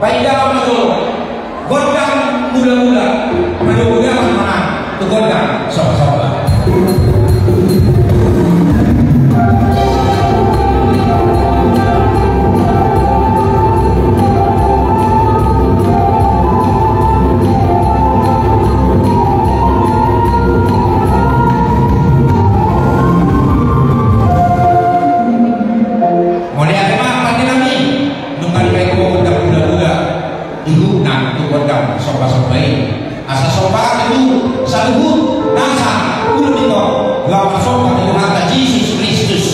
By the dibuatkan sopa-sopa ini. Asa sopa itu saluhur nasa kudu dito lawan sopa itu hata Yesus Kristus.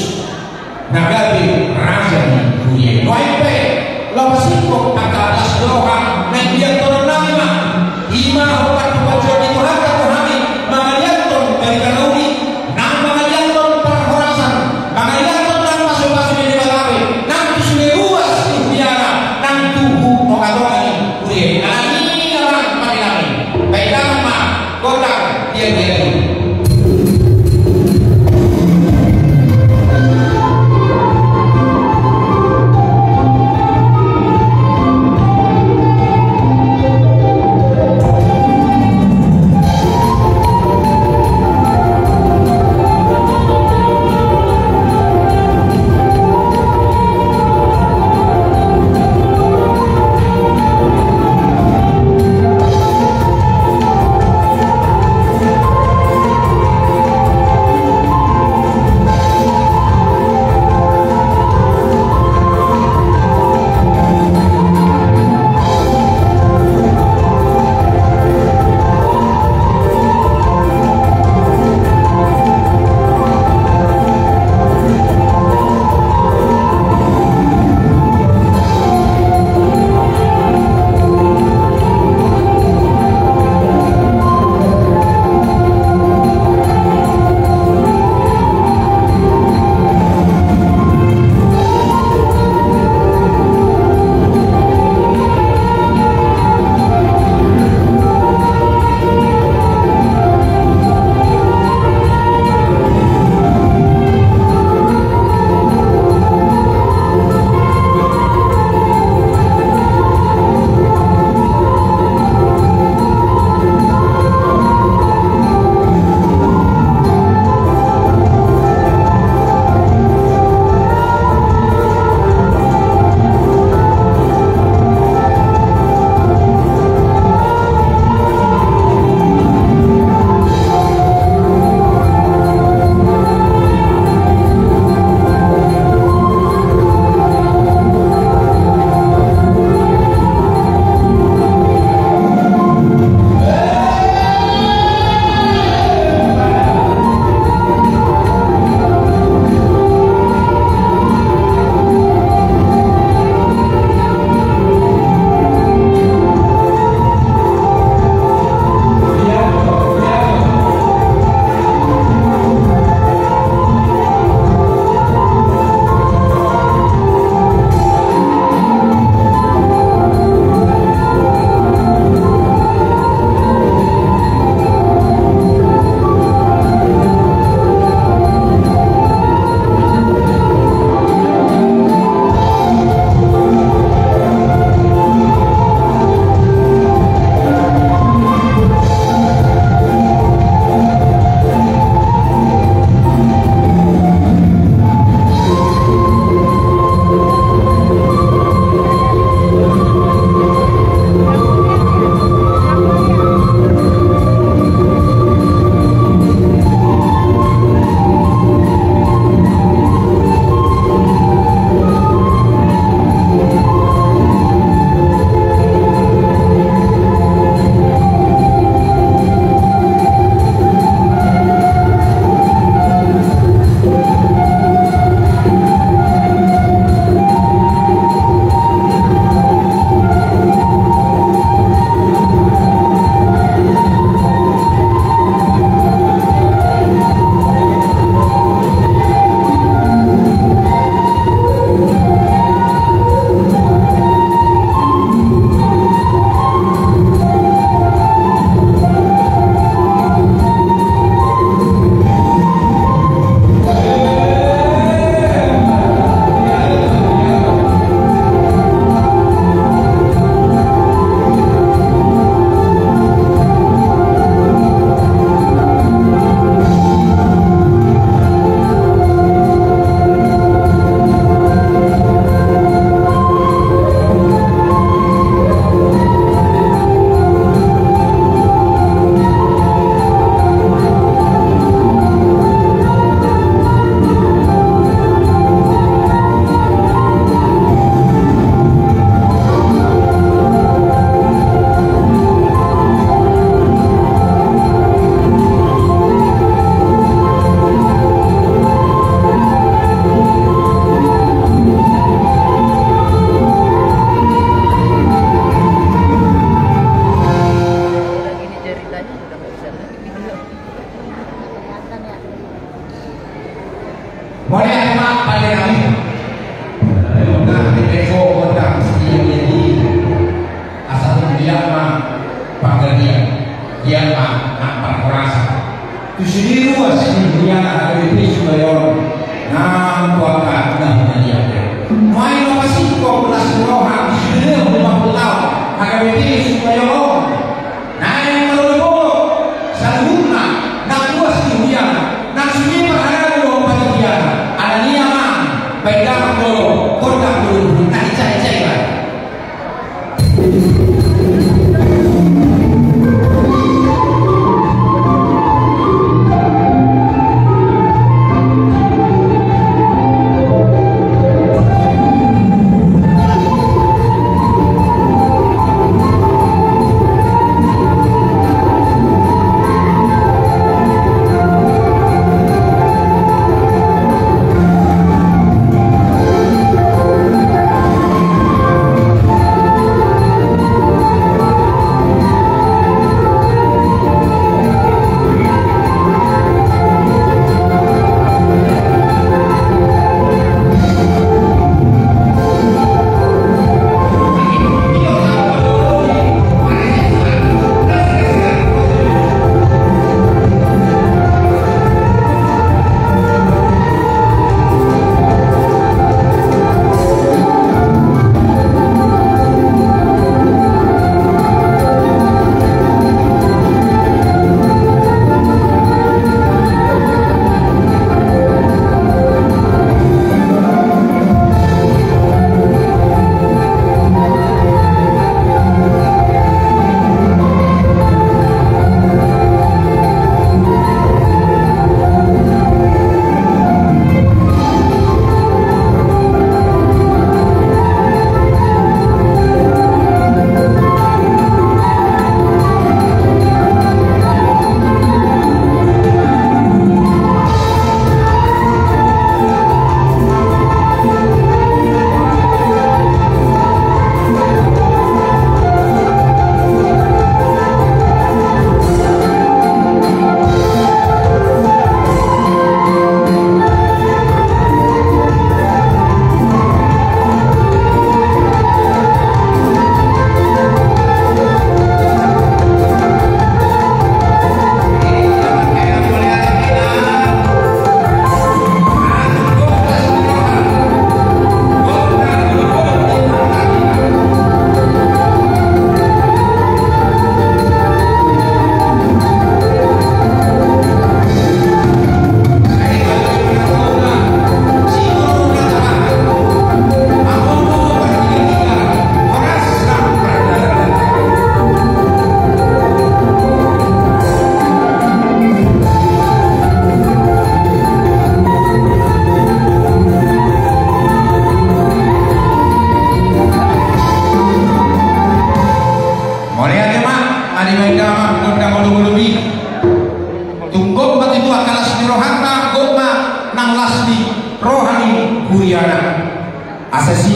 Nagabi raja dunia doa ipe lawan kata atas doa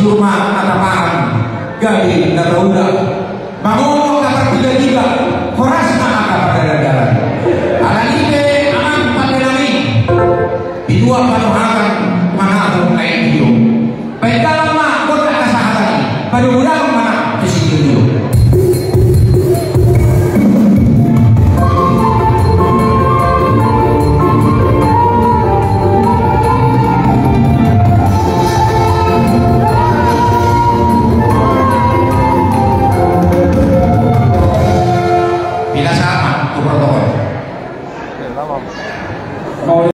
di rumah atap Gaib dan roda. Bangun